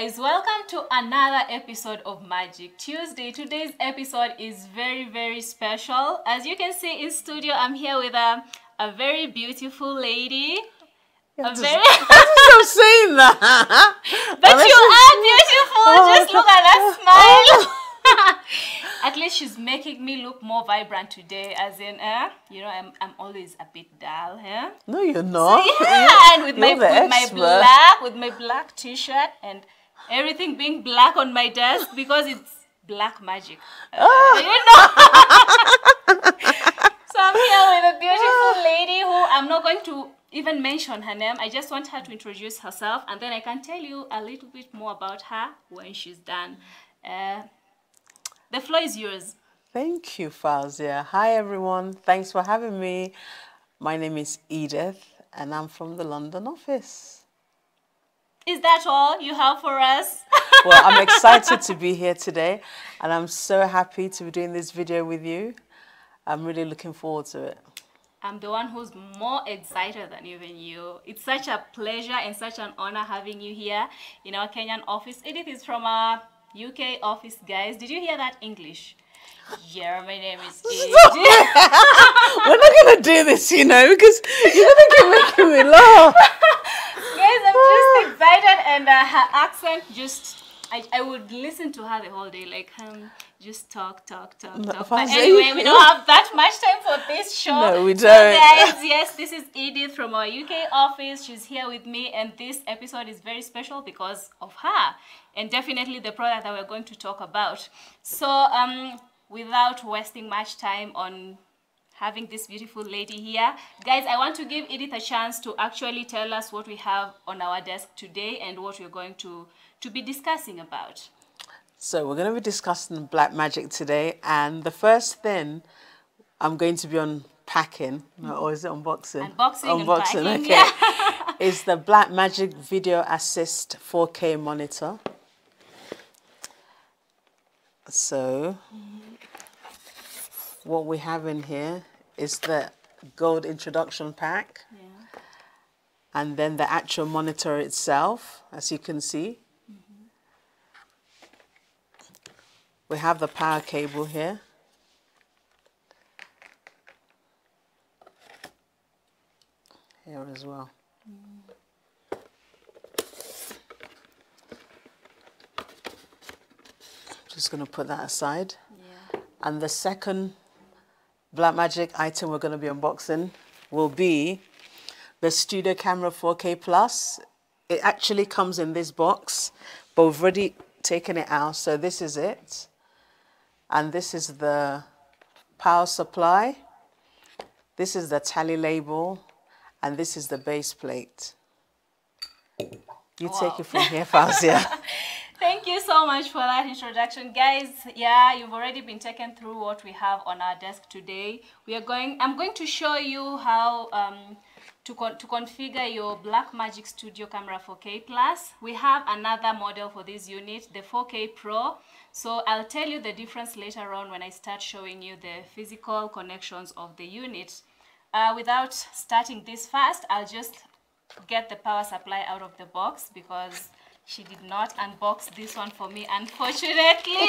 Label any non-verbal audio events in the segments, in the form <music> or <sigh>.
guys, welcome to another episode of Magic Tuesday. Today's episode is very, very special. As you can see in studio, I'm here with a, a very beautiful lady. A very <laughs> Stop saying that. <laughs> but you are beautiful. Just look at that smile. <laughs> At least she's making me look more vibrant today, as in, eh? You know, I'm, I'm always a bit dull, eh? No, you're not. Yeah, and with my You're with my black with my black t-shirt and everything being black on my desk because it's black magic. Uh, Ah. you know. <laughs> so I'm here with a beautiful lady who I'm not going to even mention her name. I just want her to introduce herself and then I can tell you a little bit more about her when she's done. Uh, the floor is yours. Thank you, Fauzia. Hi, everyone. Thanks for having me. My name is Edith, and I'm from the London office. Is that all you have for us? <laughs> Well, I'm excited to be here today, and I'm so happy to be doing this video with you. I'm really looking forward to it. I'm the one who's more excited than even you. It's such a pleasure and such an honor having you here in our Kenyan office. Edith is from our UK office, guys. Did you hear that English? Yeah, my name is <laughs> Edith. We're not gonna do this, you know, because you're gonna keep <laughs> making me laugh. And uh, her accent just. I, I would listen to her the whole day, like, um, just talk, talk, talk, No, talk. <laughs> But anyway, we don't have that much time for this <laughs> show. No, we don't. guys, yes, this is Edith from our UK office. She's here with me, and this episode is very special because of her, and definitely the product that we're going to talk about. So, um, without wasting much time on having this beautiful lady here. Guys, I want to give Edith a chance to actually tell us what we have on our desk today and what we're going to, to be discussing about. So we're going to be discussing Blackmagic today, and the first thing I'm going to be unpacking, or is it unboxing? Unboxing, unboxing. Okay, <laughs> is the Blackmagic Video Assist 4K monitor. So, what we have in here is the gold introduction pack, Yeah. and then the actual monitor itself, as you can see. Mm-hmm. We have the power cable here. Here as well. Mm. Just going to put that aside. Yeah. And the second Blackmagic item we're going to be unboxing will be the Studio Camera 4K Plus. It actually comes in this box, but we've already taken it out. So this is it. And this is the power supply. This is the tally label. And this is the base plate. You take it from here, Fauzia. <laughs> Thank you so much for that introduction, guys. Yeah, you've already been taken through what we have on our desk today. We are going. I'm going to show you how um, to con- to configure your Blackmagic Studio Camera 4K Plus. We have another model for this unit, the 4K Pro. So I'll tell you the difference later on when I start showing you the physical connections of the unit. Uh, without starting this fast, I'll just get the power supply out of the box because she did not unbox this one for me, unfortunately. <laughs>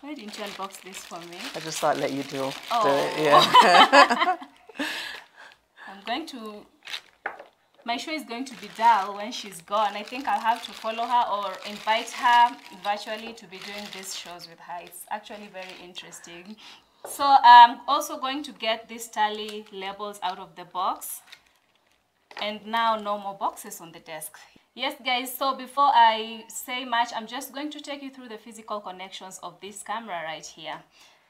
Why didn't you unbox this for me? I just thought let you do, oh. do Oh. it. Yeah. <laughs> I'm going to. My show is going to be dull when she's gone. I think I'll have to follow her or invite her virtually to be doing these shows with her. It's actually very interesting. So I'm also going to get these tally labels out of the box. And now no more boxes on the desk. Yes guys, so before I say much, I'm just going to take you through the physical connections of this camera right here.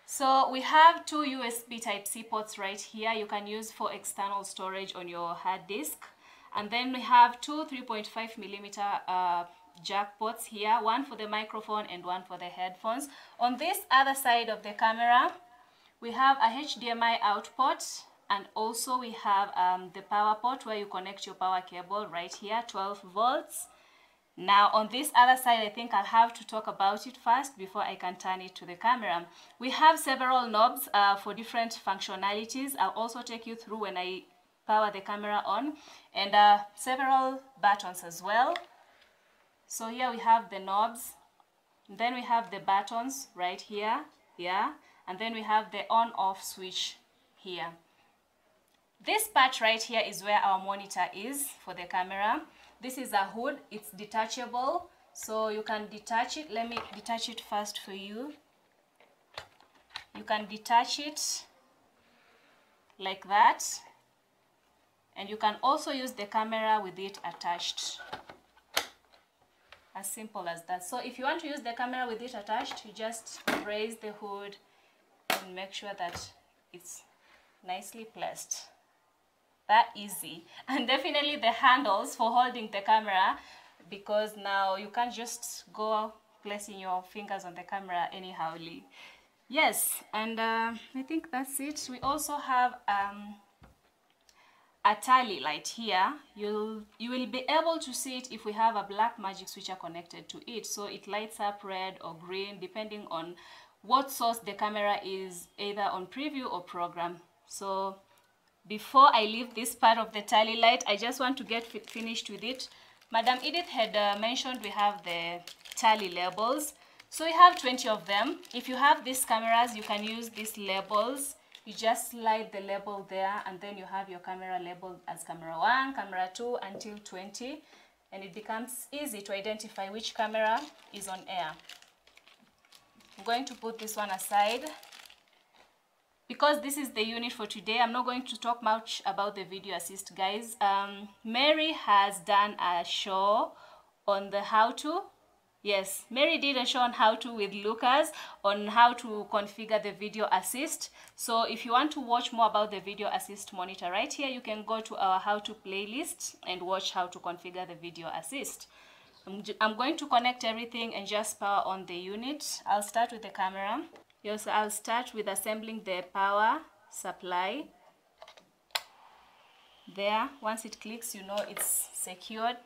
So we have two USB Type-C ports right here you can use for external storage on your hard disk. And then we have two 3.5 millimeter uh, jack ports here, one for the microphone and one for the headphones. On this other side of the camera, we have a HDMI output and also we have um, the power port where you connect your power cable right here, 12 volts. Now on this other side, I think I'll have to talk about it first before I can turn it to the camera. We have several knobs uh, for different functionalities. I'll also take you through when I power the camera on and uh, several buttons as well so here we have the knobs then we have the buttons right here yeah and then we have the on off switch here this part right here is where our monitor is for the camera. This is a hood. It's detachable. So you can detach it. Let me detach it first for you. You can detach it like that. And you can also use the camera with it attached. As simple as that. So if you want to use the camera with it attached you just raise the hood and make sure that it's nicely placed that easy. <laughs> And definitely the handles for holding the camera because now you can't just go placing your fingers on the camera anyhowly yes and uh, I think that's it. We also have um, a tally light here. You'll you will be able to see it if we have a Blackmagic switcher connected to it. So it lights up red or green depending on what source the camera is either on preview or program. So before I leave this part of the tally light I just want to get finished with it. Madam Edith had uh, mentioned we have the tally labels. So we have 20 of them. If you have these cameras you can use these labels. You just slide the label there and then you have your camera labeled as camera 1, camera 2 until 20 and it becomes easy to identify which camera is on air. I'm going to put this one aside because this is the unit for today I'm not going to talk much about the video assist guys um, Mary has done a show on the how to Yes, Mary did a show on how to with Lucas on how to configure the video assist. So if you want to watch more about the video assist monitor right here, you can go to our how to playlist and watch how to configure the video assist. I'm, I'm going to connect everything and just power on the unit. I'll start with the camera. Yes, I'll start with assembling the power supply. There, once it clicks, you know it's secured.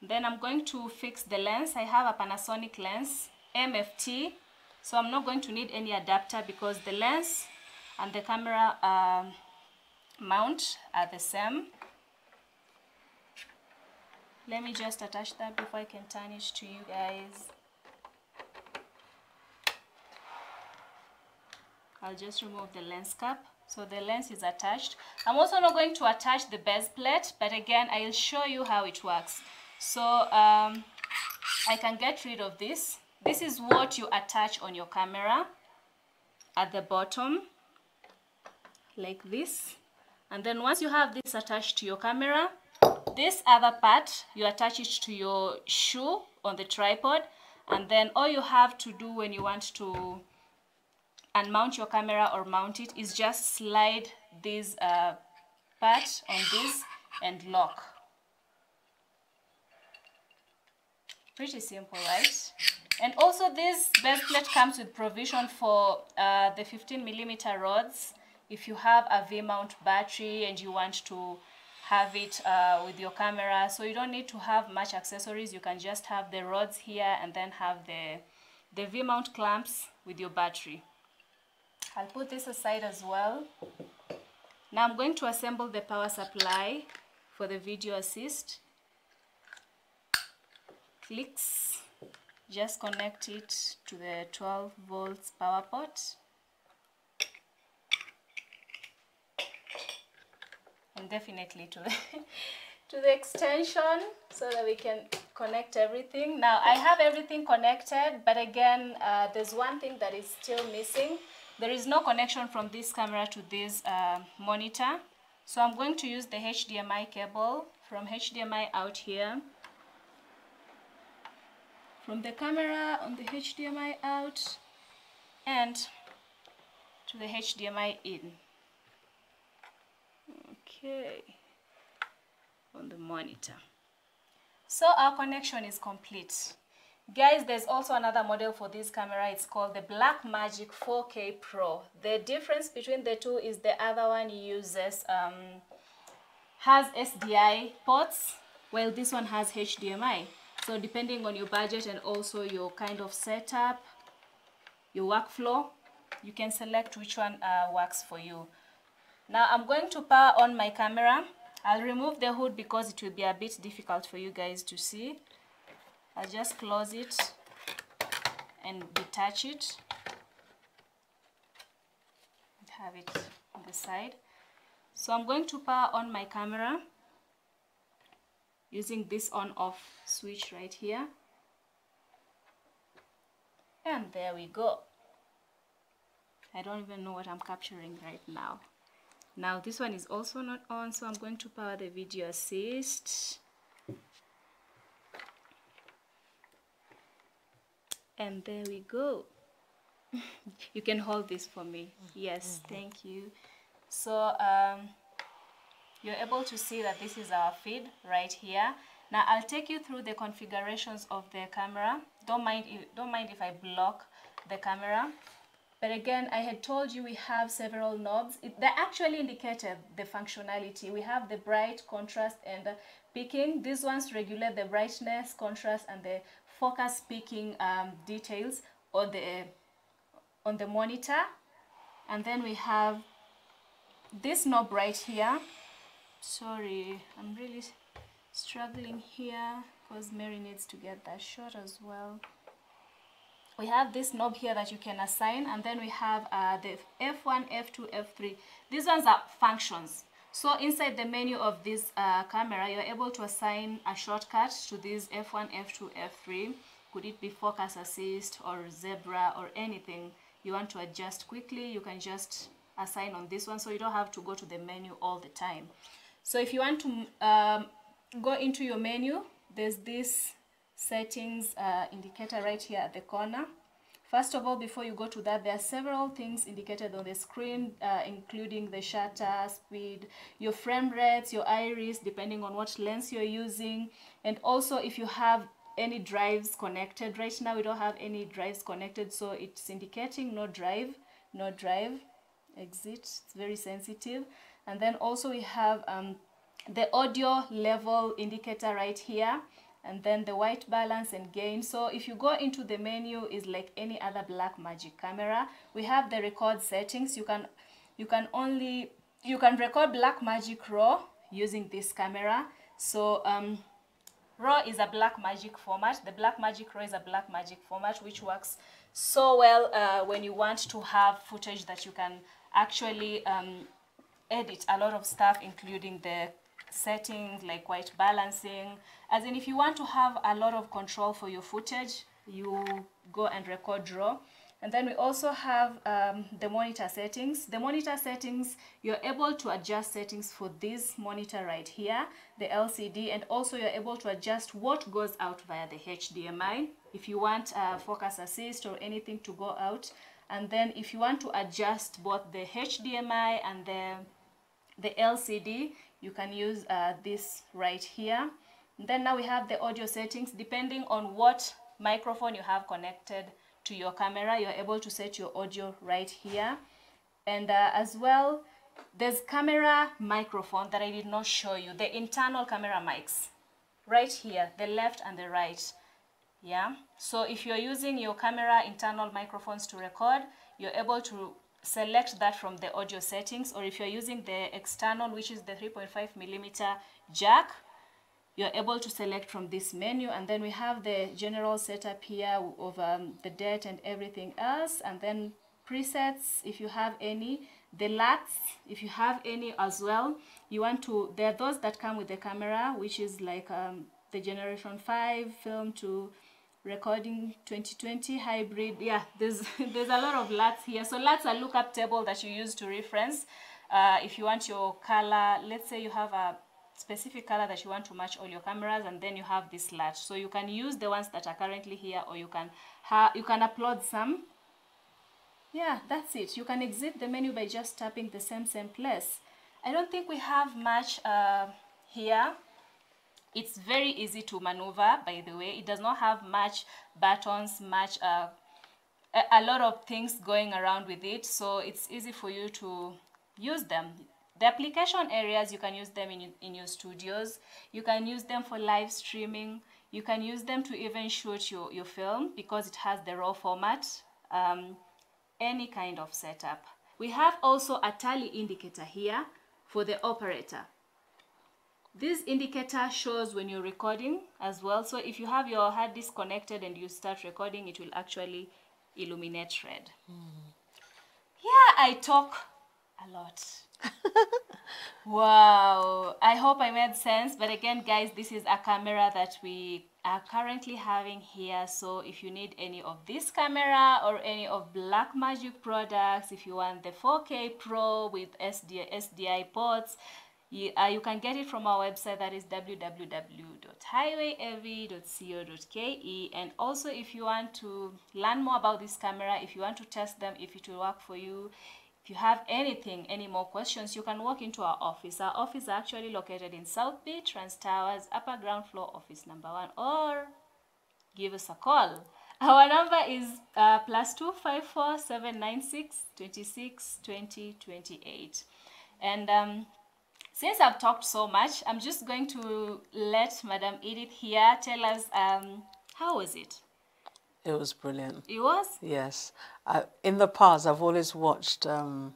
Then I'm going to fix the lens. I have a Panasonic lens, MFT. So I'm not going to need any adapter because the lens and the camera uh, mount are the same. Let me just attach that before I can turn it to you guys. I'll just remove the lens cap. So the lens is attached. I'm also not going to attach the base plate, but again, I'll show you how it works. So um, I can get rid of this. This is what you attach on your camera at the bottom, like this. And then once you have this attached to your camera, this other part, you attach it to your shoe on the tripod. And then all you have to do when you want to unmount your camera or mount it is just slide this uh, part on this and lock. Pretty simple, right? And also this base plate comes with provision for uh, the 15 millimeter rods. If you have a V-mount battery and you want to have it uh, with your camera, so you don't need to have much accessories. You can just have the rods here and then have the, the V-mount clamps with your battery. I'll put this aside as well. Now I'm going to assemble the power supply for the video assist. Clicks. Just connect it to the 12 volts power port and definitely to the <laughs> to the extension so that we can connect everything. Now I have everything connected but again uh, there's one thing that is still missing there is no connection from this camera to this uh, monitor so I'm going to use the HDMI cable from HDMI out here from the camera on the HDMI out and to the HDMI in. Okay, on the monitor. So our connection is complete. Guys, there's also another model for this camera. It's called the Blackmagic 4K Pro. The difference between the two is the other one uses, um, has SDI ports, while this one has HDMI. So depending on your budget and also your kind of setup, your workflow, you can select which one uh, works for you. Now I'm going to power on my camera. I'll remove the hood because it will be a bit difficult for you guys to see. I'll just close it and detach it. Have it on the side. So I'm going to power on my camera using this on off switch right here. And there we go. I don't even know what I'm capturing right now. Now this one is also not on, so I'm going to power the video assist. And there we go. <laughs> you can hold this for me. Yes, mm -hmm. thank you. So um, you're able to see that this is our feed right here. Now I'll take you through the configurations of the camera. Don't mind if, don't mind if I block the camera. But again, I had told you we have several knobs. It, they actually indicated the functionality. We have the bright, contrast, and uh, peaking. These ones regulate the brightness, contrast, and the focus peaking um, details on the, on the monitor. And then we have this knob right here. Sorry, I'm really struggling here because Mary needs to get that shot as well we have this knob here that you can assign and then we have uh, the F1, F2, F3. These ones are functions. So inside the menu of this uh, camera, you're able to assign a shortcut to these F1, F2, F3. Could it be focus assist or zebra or anything you want to adjust quickly, you can just assign on this one so you don't have to go to the menu all the time. So if you want to um, go into your menu, there's this settings uh, indicator right here at the corner. First of all, before you go to that, there are several things indicated on the screen, uh, including the shutter speed, your frame rates, your iris, depending on what lens you're using, and also if you have any drives connected. Right now, we don't have any drives connected, so it's indicating no drive, no drive, exit. It's very sensitive. And then also we have um, the audio level indicator right here and then the white balance and gain. So if you go into the menu is like any other Blackmagic camera. We have the record settings. You can you can only you can record Blackmagic raw using this camera. So um raw is a Blackmagic format. The Blackmagic raw is a Blackmagic format which works so well uh, when you want to have footage that you can actually um, edit a lot of stuff including the settings like white balancing. As in if you want to have a lot of control for your footage, you go and record RAW. And then we also have um, the monitor settings. The monitor settings, you're able to adjust settings for this monitor right here, the LCD, and also you're able to adjust what goes out via the HDMI. If you want uh, focus assist or anything to go out. And then if you want to adjust both the HDMI and the, the LCD, you can use uh, this right here. Then now we have the audio settings. Depending on what microphone you have connected to your camera you're able to set your audio right here. And uh, as well there's camera microphone that I did not show you. The internal camera mics. Right here the left and the right. Yeah? So if you're using your camera internal microphones to record you're able to select that from the audio settings or if you're using the external which is the 3.5 millimeter jack you're able to select from this menu. And then we have the general setup here of um, the date and everything else. And then presets if you have any. The LUTs if you have any as well. You want to there are those that come with the camera which is like um, the generation 5 film to recording 2020 hybrid. Yeah there's <laughs> there's a lot of LUTs here. So LUTs are lookup table that you use to reference. Uh, if you want your color let's say you have a specific color that you want to match all your cameras and then you have this LUT so you can use the ones that are currently here or you can you can upload some. Yeah that's it. You can exit the menu by just tapping the same same place. I don't think we have much uh, here it's very easy to maneuver, by the way. It does not have much buttons, much uh, a, lot of things going around with it. So it's easy for you to use them. The application areas, you can use them in, in your studios. You can use them for live streaming. You can use them to even shoot your, your film because it has the raw format. Um, any kind of setup. We have also a tally indicator here for the operator. This indicator shows when you're recording as well. So if you have your hard disk connected and you start recording, it will actually illuminate red. Hmm. Yeah, I talk a lot. <laughs> wow. I hope I made sense. But again, guys, this is a camera that we are currently having here. So if you need any of this camera or any of Blackmagic products, if you want the 4K Pro with SD, SDI ports, you, uh, you can get it from our website that is www.highwayav.co.ke and also if you want to learn more about this camera if you want to test them if it will work for you if you have anything any more questions you can walk into our office. Our office is actually located in south beach trans towers upper ground floor office number one or give us a call. <laughs> Our number is uh, plus 254 796 26 20 28 and um, since I've talked so much, I'm just going to let Madam Edith here tell us um, how was it? It was brilliant. It was? Yes. I, in the past, I've always watched um,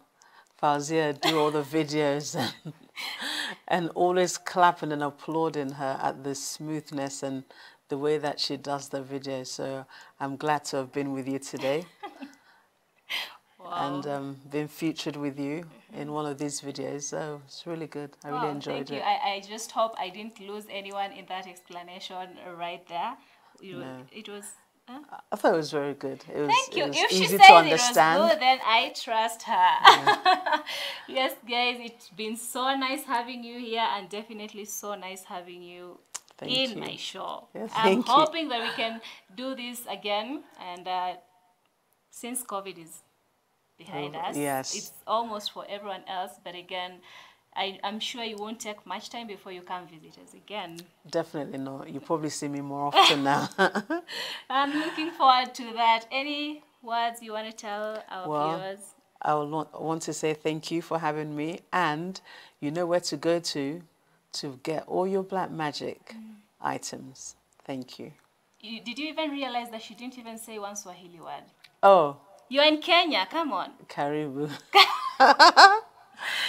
Fauzia do all the videos and, <laughs> and always clapping and applauding her at the smoothness and the way that she does the video. So I'm glad to have been with you today. <laughs> Wow. and um, been featured with you in one of these videos. So it's really good. I really Wow, enjoyed thank you. it. I, I just hope I didn't lose anyone in that explanation right there. You, No. It was. Huh? I thought it was very good. It was, Thank you. It was If she easy says to it understand. was good, then I trust her. <laughs> yes, guys, it's been so nice having you here, and definitely so nice having you Thank in you. my show. Yeah, I'm you. hoping that we can do this again, and uh, since COVID is behind Oh, us, yes. it's almost for everyone else. But again, I, I'm sure you won't take much time before you come visit us again. Definitely not. You <laughs> probably see me more often now. <laughs> I'm looking forward to that. Any words you want to tell our Well, viewers? I want to say thank you for having me, and you know where to go to to get all your Blackmagic Mm. items. Thank you. You, did you even realize that she didn't even say one Swahili word? Oh, You're in Kenya, come on. karibu. <laughs>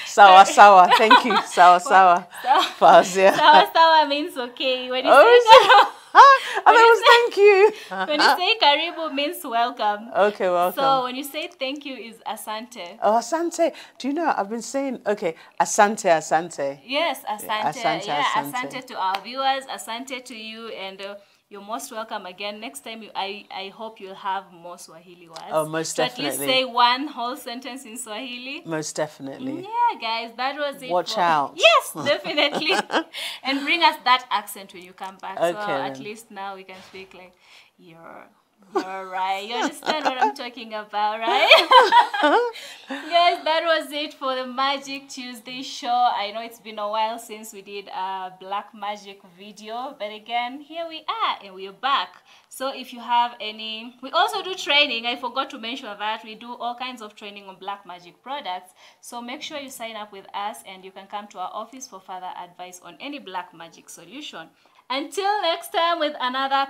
sawa sawa. Thank you. Sawa sawa. Sawa. Fazia. Sawa sawa means okay. When you, Oh, say, <laughs> I thought it was thank you. <laughs> when you say karibu means welcome. Okay, welcome. So when you say thank you is asante. Oh, Asante. Do you know, I've been saying, okay, Asante, Asante. Yes, asante. asante, yeah, asante. asante to our viewers, asante to you, and uh, you're most welcome again. Next time, you, I, I hope you'll have more Swahili words. Oh, most so At least say one whole sentence in Swahili. Most definitely. Yeah, guys, that was it. Watch for- out. <laughs> Yes, definitely. <laughs> and bring us that accent when you come back. so at then. least now we can speak like you're you're. You understand what I'm talking about, <laughs> right? <laughs> Guys, that was it for the Magic Tuesday show. I know it's been a while since we did a Blackmagic video, but again, here we are and we're back. So if you have any, we also do training. I forgot to mention that we do all kinds of training on Blackmagic products. So make sure you sign up with us and you can come to our office for further advice on any Blackmagic solution. Until next time with another,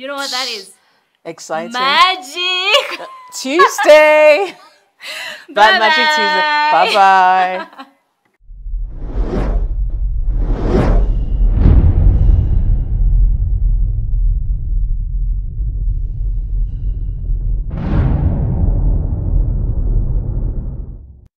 you know what that is? Exciting. Magic. Uh, Tuesday. <laughs> Bye, Magic Tuesday. Bye bye. <laughs>